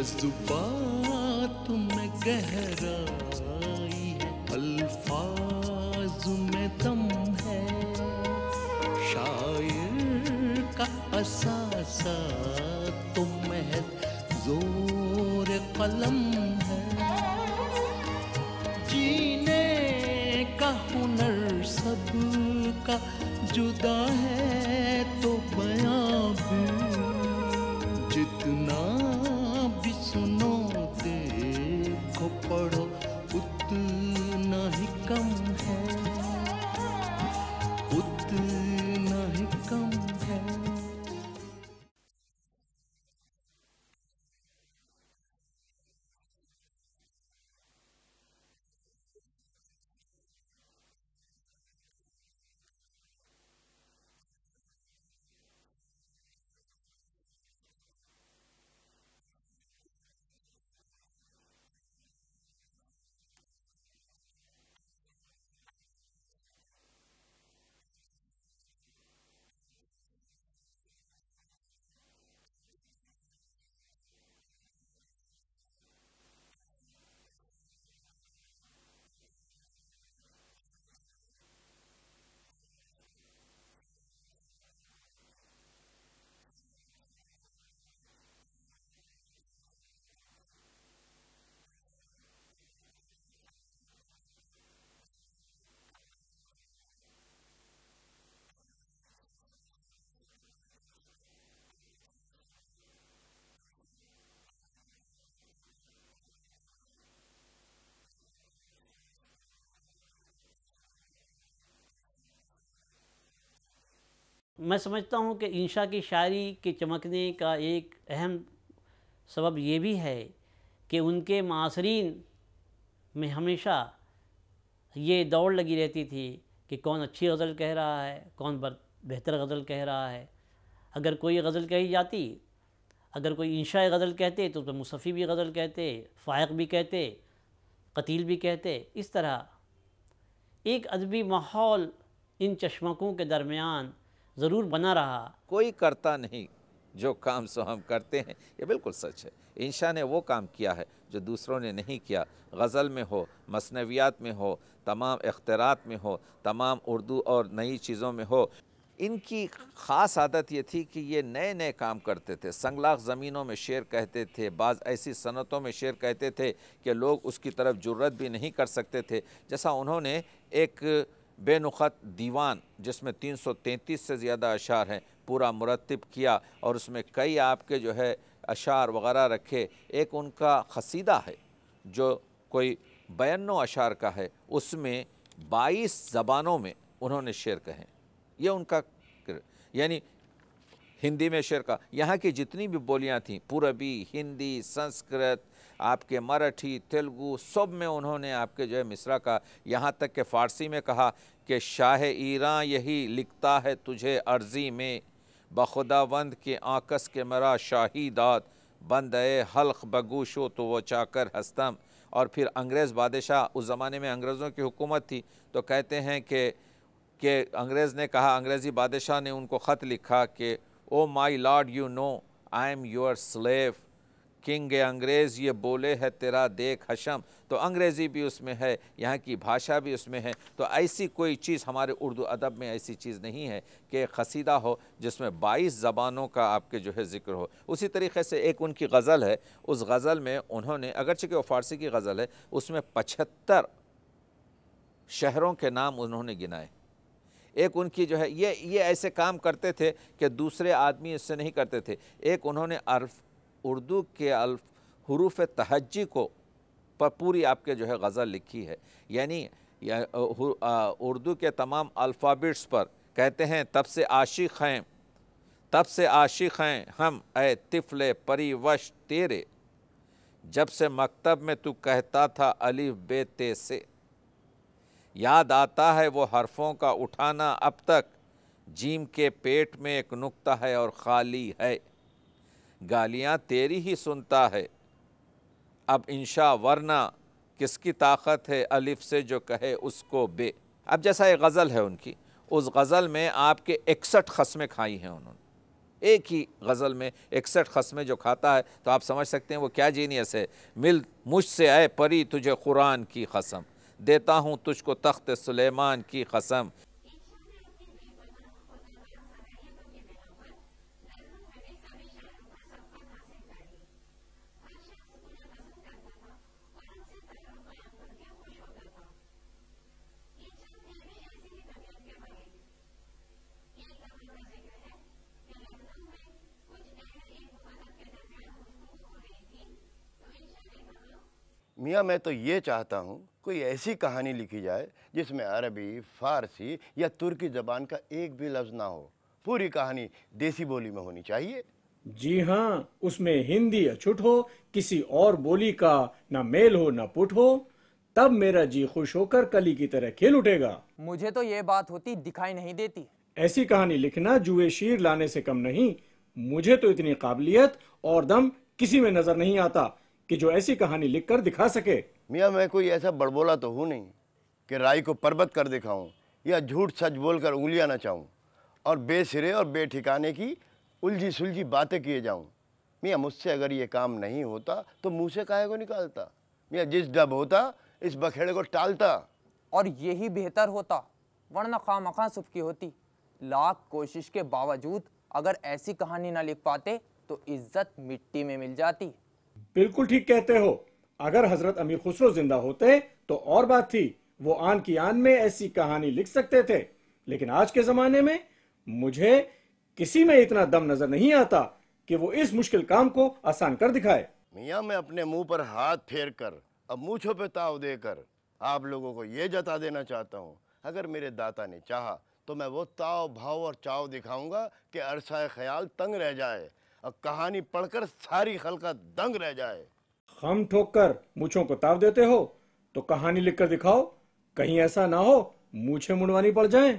جذبات میں گہرائی ہے، الفاظ میں دم ہے۔ شاعر کا اثاثہ تو محض زور قلم ہے۔ جینے کا ہنر سب کا جدا ہے، تو بیاں بھی میں سمجھتا ہوں کہ انشاء کی شاعری کے چمکنے کا ایک اہم سبب یہ بھی ہے کہ ان کے معاصرین میں ہمیشہ یہ دوڑ لگی رہتی تھی کہ کون اچھی غزل کہہ رہا ہے، کون بہتر غزل کہہ رہا ہے۔ اگر کوئی غزل کہی جاتی، اگر کوئی انشاء غزل کہتے تو تو مصفی بھی غزل کہتے، فائق بھی کہتے، قتیل بھی کہتے۔ اس طرح ایک ادبی ماحول ان چشمکوں کے درمیان ضرور بنا رہا۔ کوئی کرتا نہیں جو کام سو ہم کرتے ہیں۔ یہ بالکل سچ ہے۔ انشاء نے وہ کام کیا ہے جو دوسروں نے نہیں کیا۔ غزل میں ہو مصنویات میں ہو، تمام اختراعات میں ہو، تمام اردو اور نئی چیزوں میں ہو۔ ان کی خاص عادت یہ تھی کہ یہ نئے نئے کام کرتے تھے۔ سنگلاخ زمینوں میں شعر کہتے تھے۔ بعض ایسی صنعتوں میں شعر کہتے تھے کہ لوگ اس کی طرف جرت بھی نہیں کر سکتے تھے۔ جیسا انہوں نے ایک بے نخط دیوان جس میں تین سو تینتیس سے زیادہ اشعار ہیں، پورا مرتب کیا اور اس میں کئی آپ کے جو ہے اشعار وغیرہ رکھے۔ ایک ان کا قصیدہ ہے جو کوئی بیانو اشعار کا ہے، اس میں بائیس زبانوں میں انہوں نے شعر کہیں یہ ان کا یعنی ہندی میں شعر کا۔ یہاں کی جتنی بھی بولیاں تھیں، پوربی، ہندی، سنسکرت آپ کے مراٹھی تیلگو سب میں انہوں نے آپ کے جو ہے مصرع کا یہاں تک کہ فارسی میں کہا کہ شاہ ایران یہی لکھتا ہے تجھے عرضی میں، بخدا وند کے آکس کے مرا شاہی داد بند اے حلق بگوشو تو وہ چاکر ہستم۔ اور پھر انگریز بادشاہ، اس زمانے میں انگریزوں کی حکومت تھی تو کہتے ہیں کہ کہ انگریز نے کہا، انگریزی بادشاہ نے ان کو خط لکھا کہ او my lord you know I am your slave king انگریز یہ بولے ہے تیرا دیکھ حشم۔ تو انگریزی بھی اس میں ہے، یہاں کی بھاشا بھی اس میں ہے۔ تو ایسی کوئی چیز ہمارے اردو ادب میں ایسی چیز نہیں ہے کہ قصیدہ ہو جس میں بائیس زبانوں کا آپ کے جو ہے ذکر ہو۔ اسی طریقے سے ایک ان کی غزل ہے۔ اس غزل میں انہوں نے، اگرچہ کہ وہ فارسی کی غزل ہے، اس میں پچھتر شہروں کے نام انہوں نے گنائے۔ ایک ان کی جو ہے، یہ یہ ایسے کام کرتے تھے کہ دوسرے آدمی اس سے نہیں کرتے تھے۔ ایک انہوں نے عرف اردو کے الف حروف تہجی کو پر پوری آپ کے جو ہے غزل لکھی ہے۔ یعنی اردو کے تمام الفابٹس پر کہتے ہیں، تب سے عاشق ہیں، تب سے عاشق ہیں ہم، اے طفل پری وش تیرے۔ جب سے مکتب میں تو کہتا تھا الف بے تے سے۔ یاد آتا ہے وہ حرفوں کا اٹھانا اب تک۔ جیم کے پیٹ میں ایک نقطہ ہے اور خالی ہے۔ گالیاں تیری ہی سنتا ہے۔ اب انشاء ورنہ کس کی طاقت ہے الف سے جو کہے اس کو بے۔ اب جیسا ایک غزل ہے ان کی، اس غزل میں آپ کے اکسٹھ قسمیں کھائی ہیں انہوں نے۔ ایک ہی غزل میں اکسٹھ قسمیں جو کھاتا ہے، تو آپ سمجھ سکتے ہیں وہ کیا جینیس ہے۔ مل مجھ سے اے پری تجھے قرآن کی قسم دیتا ہوں تجھ کو تخت سلیمان کی قسم میاں میں تو یہ چاہتا ہوں کوئی ایسی کہانی لکھی جائے جس میں عربی فارسی یا ترکی زبان کا ایک بھی لفظ نہ ہو۔ پوری کہانی دیسی بولی میں ہونی چاہیے۔ جی ہاں اس میں ہندی اچھٹ ہو کسی اور بولی کا نہ میل ہو نہ پٹ ہو تب میرا جی خوش ہو کر کلی کی طرح کھیل اٹھے گا۔ مجھے تو یہ بات ہوتی دکھائی نہیں دیتی۔ ایسی کہانی لکھنا جوئے شیر لانے سے کم نہیں۔ مجھے تو اتنی قابلیت اور دم کسی میں نظر نہیں آتا کہ جو ایسی کہانی لکھ کر دکھا سکے۔ میاں میں کوئی ایسا بڑبولا تو ہوں نہیں کہ رائی کو پربت کر دکھاؤں یا جھوٹ سچ بول کر انگلیاں نہ چاہوں اور بے سرے اور بے ٹھکانے کی الجھی سلجھی باتیں کیے جاؤں۔ میاں مجھ سے اگر یہ کام نہیں ہوتا تو منہ سے کاہے کو نکالتا۔ میاں جس ڈب ہوتا اس بکھیڑے کو ٹالتا۔ اور یہی بہتر ہوتا ورنہ خواہ مخواہ سب کی ہوتی۔ لاکھ کوشش کے باوجود اگر ایسی کہانی نہ لکھ پاتے تو عزت مٹی میں مل جاتی۔ بالکل ٹھیک کہتے ہو۔ اگر حضرت امیر خسرو زندہ ہوتے تو اور بات تھی وہ آن کی آن میں ایسی کہانی لکھ سکتے تھے۔ لیکن آج کے زمانے میں مجھے کسی میں اتنا دم نظر نہیں آتا کہ وہ اس مشکل کام کو آسان کر دکھائے۔ میاں میں اپنے منہ پر ہاتھ پھیر کر اب مونچھوں پہ تاؤ دے کر آپ لوگوں کو یہ جتا دینا چاہتا ہوں۔ اگر میرے داتا نے چاہا تو میں وہ تاؤ بھاؤ اور چاؤ دکھاؤں گا کہ عرصہ خیال تنگ رہ جائے۔ اور کہانی پڑھ کر ساری خلقہ دنگ رہ جائے۔ خم ٹھوک کر مچھوں کو تاو دیتے ہو تو کہانی لکھ کر دکھاؤ۔ کہیں ایسا نہ ہو مچھیں منڈوانی پڑ جائیں۔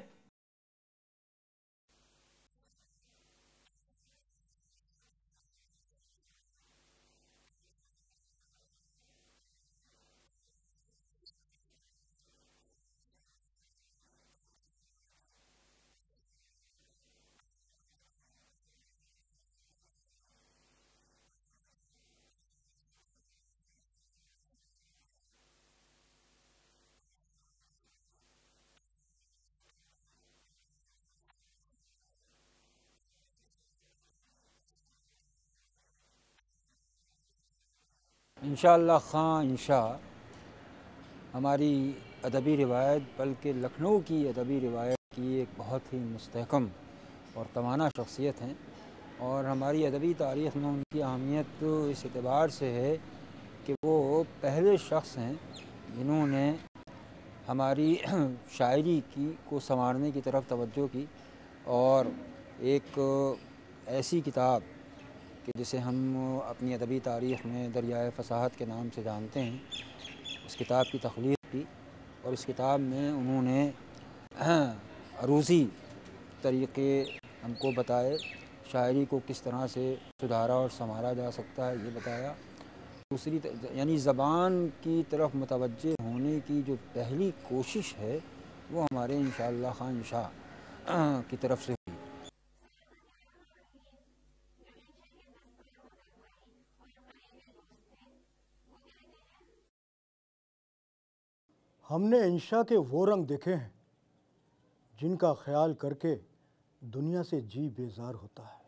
انشاءاللہ خاں، انشاء، ہماری ادبی روایت، بلکہ لکھنؤ کی ادبی روایت کی ایک بہت ہی مستحکم اور توانا شخصیت ہیں اور ہماری ادبی تاریخ میں ان کی اہمیت اس اعتبار سے ہے کہ وہ پہلے شخص ہیں جنہوں نے ہماری شاعری کی کو سنوارنے کی طرف توجہ کی اور ایک ایسی کتاب کہ جسے ہم اپنی ادبی تاریخ میں دریائے فصاحت کے نام سے جانتے ہیں، اس کتاب کی تخلیق کی اور اس کتاب میں انہوں نے عروضی طریقے ہم کو بتائے، شاعری کو کس طرح سے سدھارا اور سنوارا جا سکتا ہے یہ بتایا۔ دوسری یعنی زبان کی طرف متوجہ ہونے کی جو پہلی کوشش ہے، وہ ہمارے انشاءاللہ خان شاہ کی طرف سے ہوئی ہم نے انشا کے وہ رنگ دیکھے ہیں جن کا خیال کر کے دنیا سے جی بیزار ہوتا ہے۔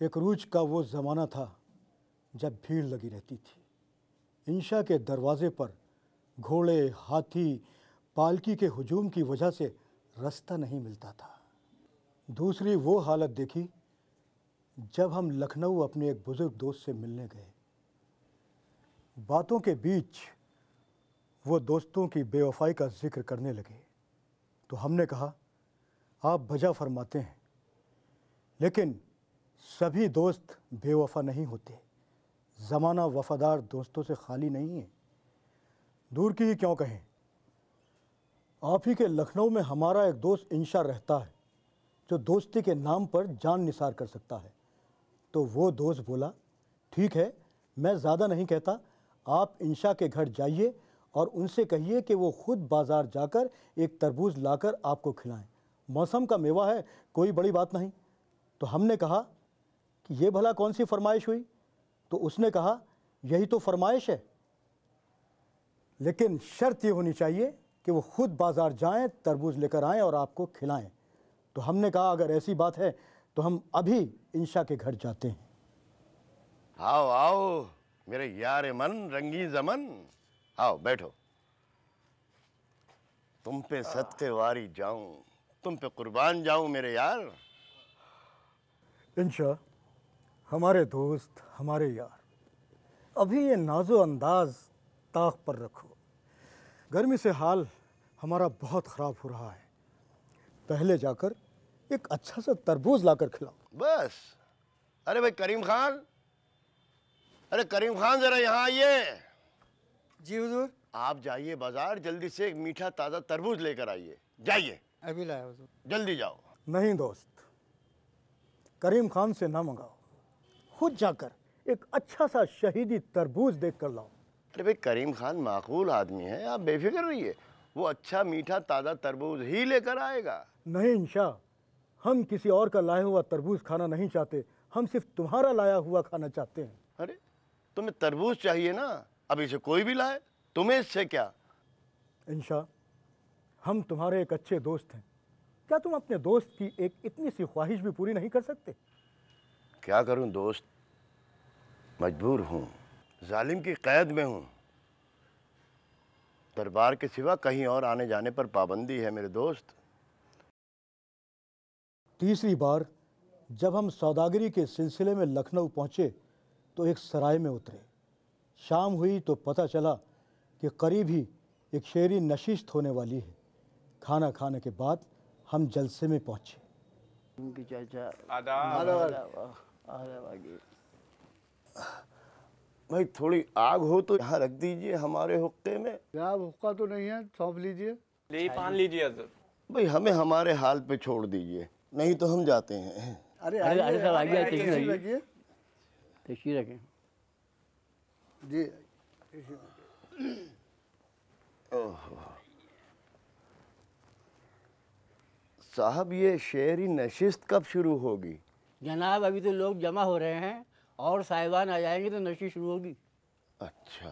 ایک روج کا وہ زمانہ تھا جب بھیڑ لگی رہتی تھی۔ انشا کے دروازے پر گھوڑے، ہاتھی، پالکی کے ہجوم کی وجہ سے رستہ نہیں ملتا تھا۔ دوسری وہ حالت دیکھی جب ہم لکھنؤ اپنے ایک بزرگ دوست سے ملنے گئے۔ باتوں کے بیچ وہ دوستوں کی بے وفائی کا ذکر کرنے لگے۔ تو ہم نے کہا، آپ بجا فرماتے ہیں۔ لیکن سبھی دوست بے وفا نہیں ہوتے۔ زمانہ وفادار دوستوں سے خالی نہیں ہے۔ دور کی ہی کیوں کہیں۔ آپ ہی کے لکھنؤ میں ہمارا ایک دوست انشا رہتا ہے، جو دوستی کے نام پر جان نثار کر سکتا ہے۔ تو وہ دوست بولا، ٹھیک ہے، میں زیادہ نہیں کہتا، آپ انشا کے گھر جائیے۔ اور ان سے کہیے کہ وہ خود بازار جا کر ایک تربوز لا کر آپ کو کھلائیں۔ موسم کا میوہ ہے، کوئی بڑی بات نہیں۔ تو ہم نے کہا کہ یہ بھلا کون سی فرمائش ہوئی؟ تو اس نے کہا، یہی تو فرمائش ہے۔ لیکن شرط یہ ہونی چاہیے کہ وہ خود بازار جائیں، تربوز لے کر آئیں اور آپ کو کھلائیں۔ تو ہم نے کہا، اگر ایسی بات ہے تو ہم ابھی انشا کے گھر جاتے ہیں۔ آؤ آؤ، میرے یار من رنگی زمن۔ آؤ بیٹھو۔ تم پہ صدقے واری جاؤں۔ تم پہ قربان جاؤں میرے یار۔ انشا ہمارے دوست ہمارے یار۔ ابھی یہ ناز و انداز طاق پر رکھو۔ گرمی سے حال ہمارا بہت خراب ہو رہا ہے۔ پہلے جا کر ایک اچھا سا تربوز لا کر کھلاؤ۔ بس۔ ارے بھائی کریم خان۔ ارے کریم خان ذرا یہاں آئیے۔ جی حضور؟ آپ جائیے بازار جلدی سے ایک میٹھا تازہ تربوز لے کر آئیے۔ جائیے۔ ابھی لایا حضور۔ جلدی جاؤ۔ نہیں دوست کریم خان سے نہ منگاؤ۔ خود جا کر ایک اچھا سا شہیدی تربوز دیکھ کر لاؤ۔ ارے بھائی کریم خان معقول آدمی ہے آپ بے فکر رہیے۔ وہ اچھا میٹھا تازہ تربوز ہی لے کر آئے گا۔ نہیں انشا ہم کسی اور کا لایا ہوا تربوز کھانا نہیں چاہتے۔ ہم صرف تمہارا لایا ہوا کھانا چاہتے ہیں۔ ارے تمہیں تربوز چاہیے نا؟ اب اسے کوئی بھی لائے تمہیں اس سے کیا؟ انشا ہم تمہارے ایک اچھے دوست ہیں۔ کیا تم اپنے دوست کی ایک اتنی سی خواہش بھی پوری نہیں کر سکتے؟ کیا کروں دوست؟ مجبور ہوں ظالم کی قید میں ہوں۔ دربار کے سوا کہیں اور آنے جانے پر پابندی ہے میرے دوست۔ تیسری بار جب ہم سوداگری کے سلسلے میں لکھنؤ پہنچے تو ایک سرائے میں اترے۔ شام ہوئی تو پتہ چلا کہ قریب ہی ایک شعری نشست ہونے والی ہے کھانا کھانے کے بعد ہم جلسے میں پہنچے۔ بھائی تھوڑی آگ ہو تو یہاں رکھ دیجیے ہمارے حقے میں۔ جناب حقہ تو نہیں ہے سونپ لیجیے۔ بھائی ہمیں ہمارے حال پہ چھوڑ دیجیے۔ نہیں تو ہم جاتے ہیں۔ ارے ارے صاحب آگے تشریف رکھیں۔ جی۔ صاحب یہ شعری نشست کب شروع ہوگی؟ جناب ابھی تو لوگ جمع ہو رہے ہیں اور صاحبان آ جائیں گے تو نشی شروع ہوگی۔ اچھا۔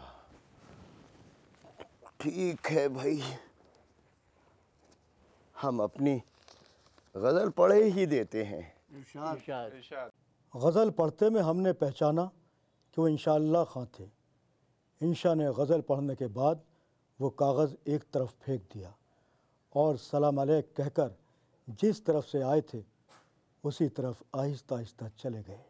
ٹھیک ہے بھائی۔ ہم اپنی غزل پڑھے ہی دیتے ہیں۔ ارشاد غزل پڑھتے میں ہم نے پہچانا۔ کہ وہ انشاءاللہ خاں تھے۔ انشا نے غزل پڑھنے کے بعد وہ کاغذ ایک طرف پھینک دیا اور سلام علیک کہہ کر جس طرف سے آئے تھے، اسی طرف آہستہ آہستہ چلے گئے۔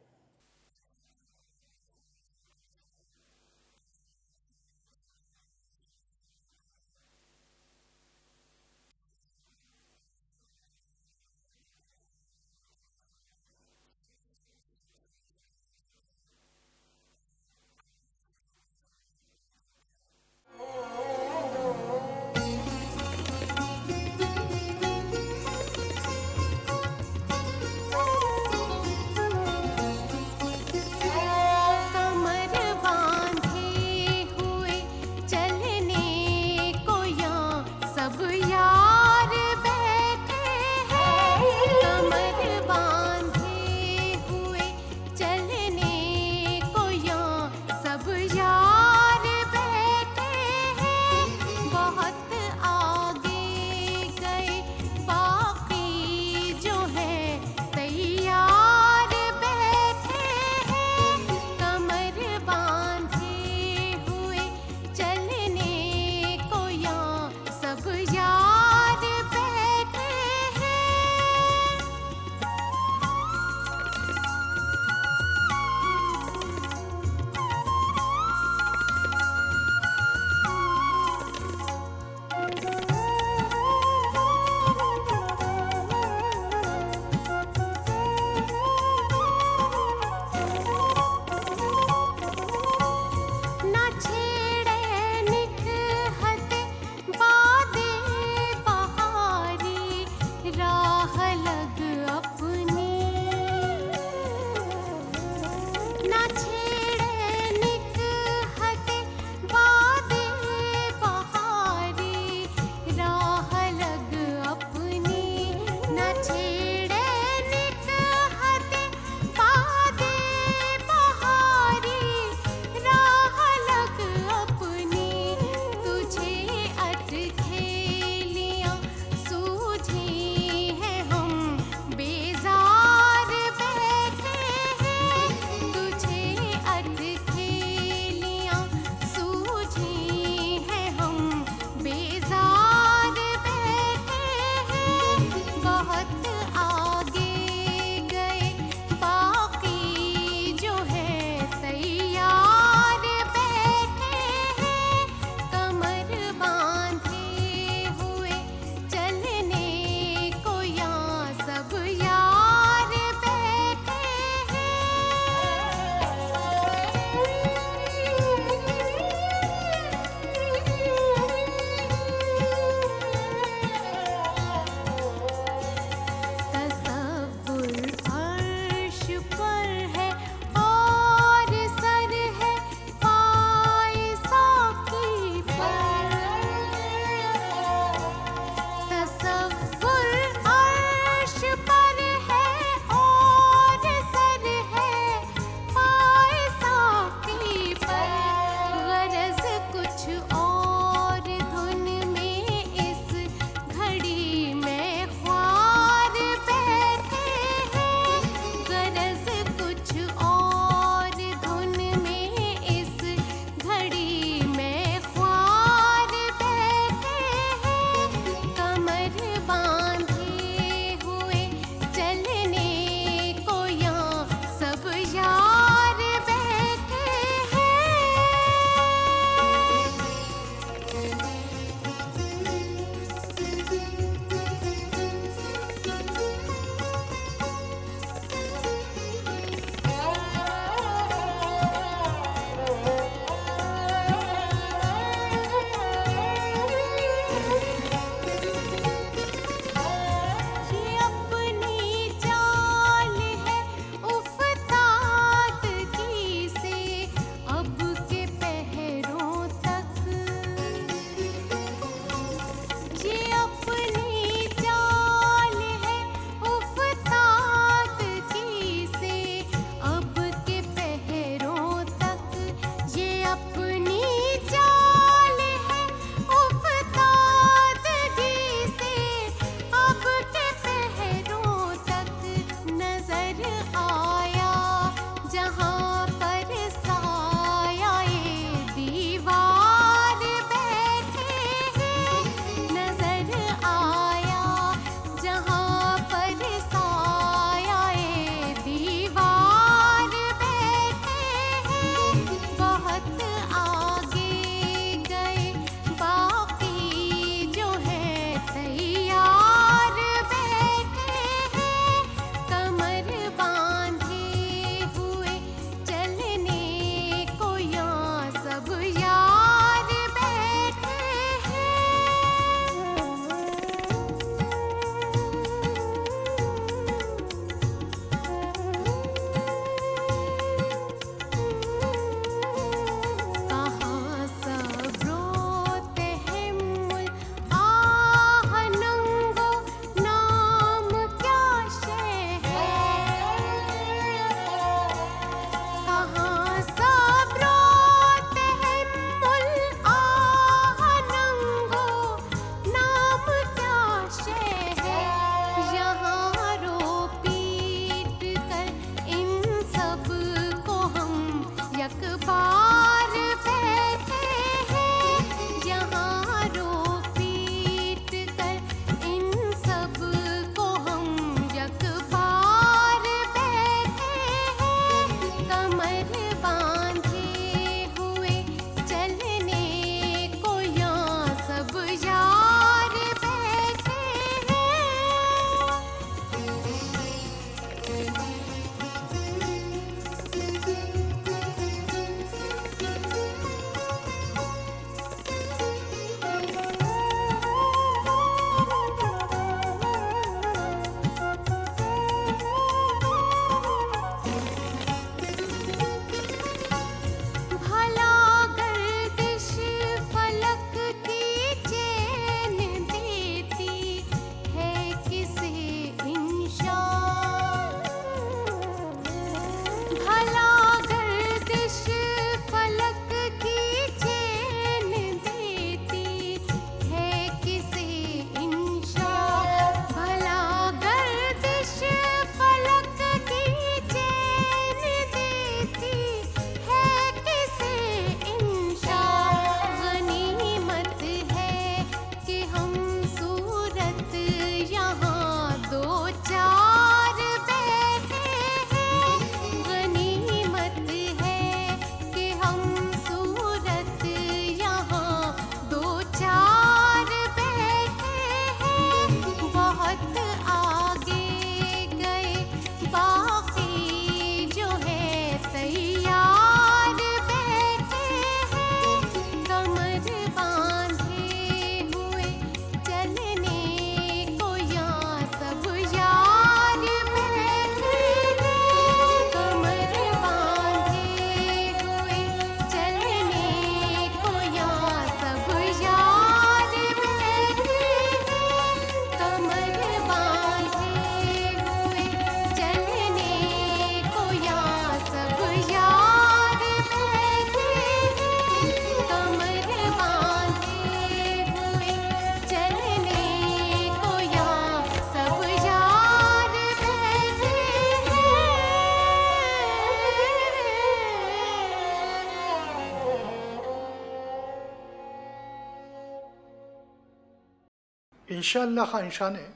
شاہ اللہ خان شاہ نے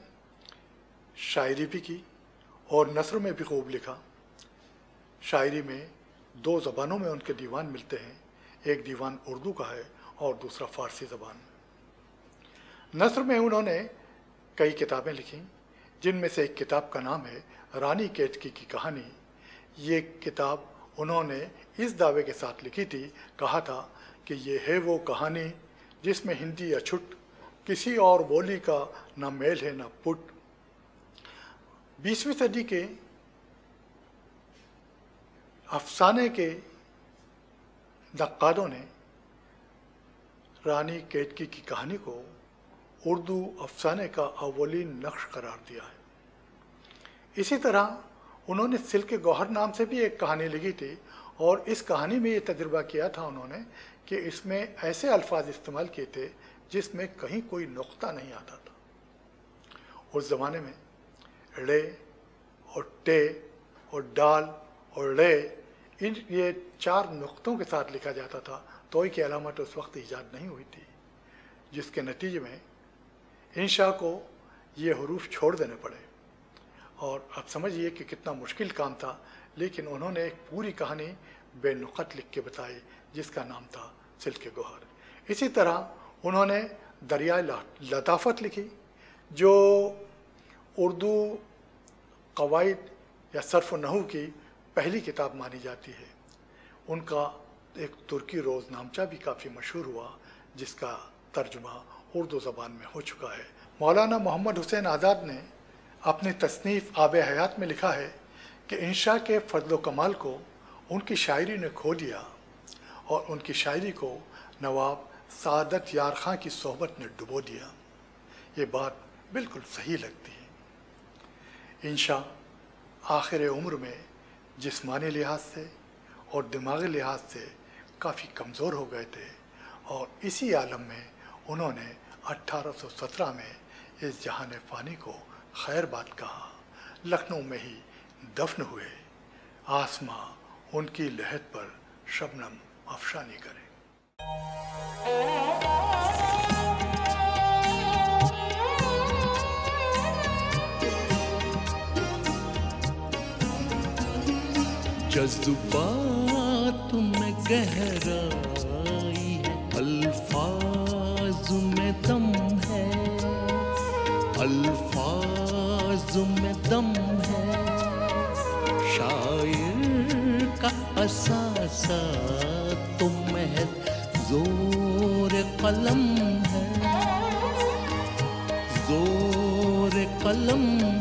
شاعری بھی کی اور نثر میں بھی خوب لکھا۔ شاعری میں دو زبانوں میں ان کے دیوان ملتے ہیں، ایک دیوان اردو کا ہے اور دوسرا فارسی زبان۔ نثر میں انہوں نے کئی کتابیں لکھیں، جن میں سے ایک کتاب کا نام ہے رانی کیتکی کی کہانی۔ یہ کتاب انہوں نے اس دعوے کے ساتھ لکھی تھی، کہا تھا کہ یہ ہے وہ کہانی جس میں ہندی اچھٹ کسی اور بولی کا نہ میل ہے نہ پٹ۔ بیسویں صدی کے افسانے کے نقادوں نے رانی کیٹکی کی کہانی کو اردو افسانے کا اولین نقش قرار دیا ہے۔ اسی طرح انہوں نے سلک گوہر نام سے بھی ایک کہانی لکھی تھی اور اس کہانی میں یہ تجربہ کیا تھا انہوں نے کہ اس میں ایسے الفاظ استعمال کیے تھے جس میں کہیں کوئی نقطہ نہیں آتا تھا۔ اس زمانے میں ڑے اور ٹے اور ڈال اور رے، ان یہ چار نقطوں کے ساتھ لکھا جاتا تھا توئی کی علامت اس وقت ایجاد نہیں ہوئی تھی، جس کے نتیجے میں انشاء کو یہ حروف چھوڑ دینے پڑے۔ اور اب سمجھیے کہ کتنا مشکل کام تھا، لیکن انہوں نے ایک پوری کہانی بے نقط لکھ کے بتائی، جس کا نام تھا سلک گوہر۔ اسی طرح انہوں نے دریائے لطافت لکھی، جو اردو قواعد یا صرف و نحو کی پہلی کتاب مانی جاتی ہے۔ ان کا ایک ترکی روز نامچہ بھی کافی مشہور ہوا، جس کا ترجمہ اردو زبان میں ہو چکا ہے۔ مولانا محمد حسین آزاد نے اپنی تصنیف آب حیات میں لکھا ہے کہ انشاء کے فضل و کمال کو ان کی شاعری نے کھو دیا اور ان کی شاعری کو نواب سعادت یار خاں کی صحبت نے ڈبو دیا۔ یہ بات بالکل صحیح لگتی ہے۔ انشاء آخر عمر میں جسمانی لحاظ سے اور دماغی لحاظ سے کافی کمزور ہو گئے تھے اور اسی عالم میں انہوں نے اٹھارہ سو سترہ میں اس جہان فانی کو خیر بات کہا۔ لکھنؤ میں ہی دفن ہوئے۔ آسماں ان کی لہت پر شبنم افشانی کرے۔ جذبات میں گہرائی ہے، الفاظ میں دم ہے۔ الفاظ میں دم ہے۔ شاعر کا اثاثہ قلم ہے۔ زور قلم